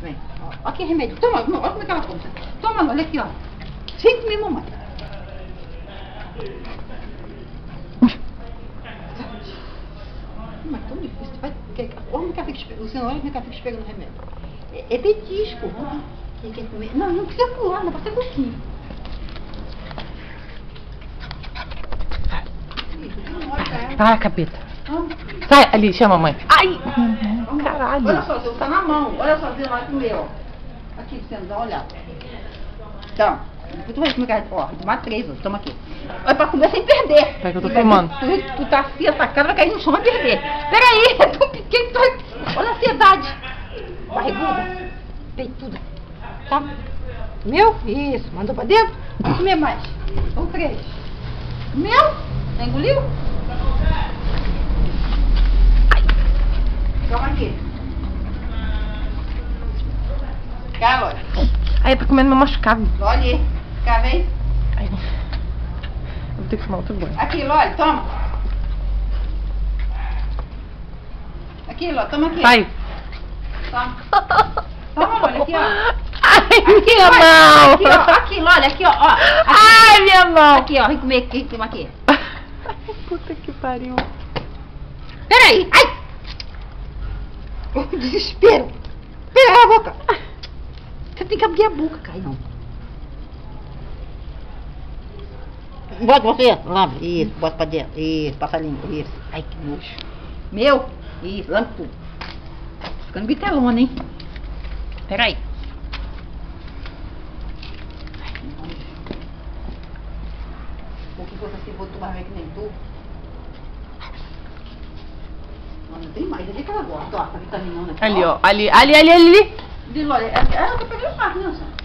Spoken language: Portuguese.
vem. Ó, aqui remédio. Toma, olha como é que ela come. Toma, olha aqui, ó. Vem comigo, mamãe. Mas tão difícil. Vai, olha como é que ela fica esperando. Luciano, olha como é que ela fica esperando o remédio. É, é petisco. Quer comer? Não, não precisa pular, não ser pouquinho. Vai, capeta. Sai, ali, chama a mãe. Ai! Caralho. Olha só, você tá na mão. Olha só, você vai comer, ó. Aqui, você dá uma olhada. Então, tu vai comer, ó, tomar três, ó. Toma aqui. É pra comer sem perder. Peraí que eu tô filmando. Tu, tu tá assim, atacado, vai cair no chão, vai perder. Peraí, é tão pequeno, tô... olha a ansiedade. Barriguda, peituda. Tá? Meu? Isso, mandou pra dentro? Vamos comer mais. São três. Meu? Já engoliu? Toma aqui. Cá, olha. Ai, tá comendo meu machucado. Olha aí. Ai. Eu vou ter que tomar outro banho. Aqui, Loli, toma. Aqui, Loli, toma aqui. Sai. Toma. Toma, Loli, aqui, ó. Ai, minha Aqui, mão. ó. Aqui, Loli, aqui, ó. ó. Aqui, Ai, minha mão. aqui, ó. Vem comer aqui, toma aqui. Puta que pariu. Peraí. Ai! Desespero. Pera a boca. Você tem que abrir a boca, Caio. Bota você. Lambe. Isso, bota pra dentro. Isso, passa a língua. Isso. Ai, que nojo. Meu. Isso, lambe tudo. Ficando bitelona, hein? Peraí. Ai, que nojo. Ou que assim, vou tomar mais que nem tu. Não, não tem mais. Ali que ela gosta, ó, essa vitaminona aqui. Ali, ó. Ali, ali, ali, ali. De olha, ela Ah, hier ist.